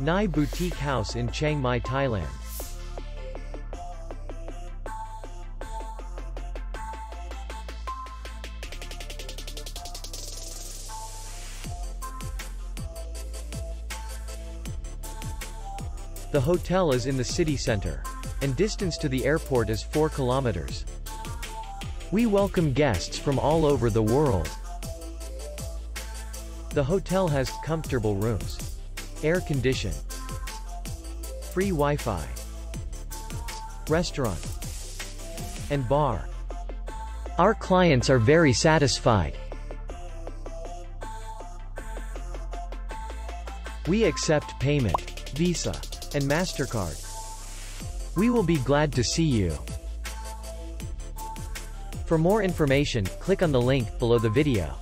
Nai Boutique House in Chiang Mai, Thailand. The hotel is in the city center. And distance to the airport is 4 kilometers. We welcome guests from all over the world. The hotel has comfortable rooms, air condition, free Wi-Fi, restaurant, and bar. Our clients are very satisfied. We accept payment, Visa, and MasterCard. We will be glad to see you. For more information, click on the link below the video.